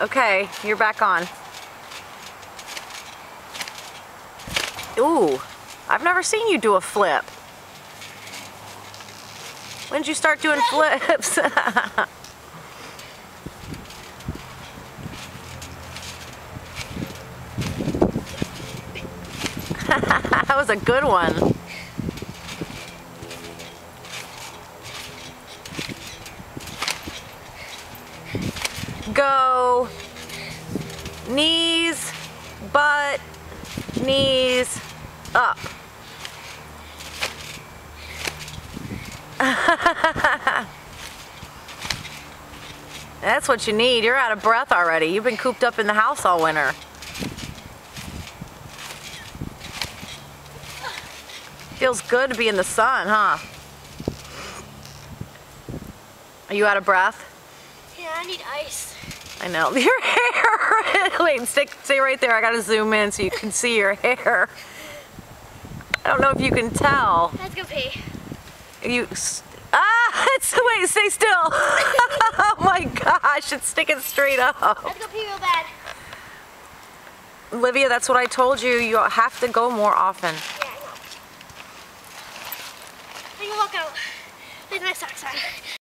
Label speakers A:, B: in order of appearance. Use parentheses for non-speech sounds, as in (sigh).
A: Okay, you're back on. Ooh, I've never seen you do a flip. When did you start doing flips? (laughs) (laughs) that was a good one. Go. Knees, butt, knees, up. (laughs) That's what you need. You're out of breath already. You've been cooped up in the house all winter. Feels good to be in the sun, huh? Are you out of breath?
B: Yeah, I need ice.
A: I know. (laughs) Your hair. (laughs) Wait, stay, stay right there. I gotta zoom in so you can see your (laughs) hair. I don't know if you can tell.
B: Let's go pee.
A: You. Ah! It's wait. Stay still. oh my gosh! It's sticking straight up.
B: Let's go pee real bad.
A: Olivia, that's what I told you. You have to go more often.
B: Yeah, I know. I can walk out. Leave my socks on.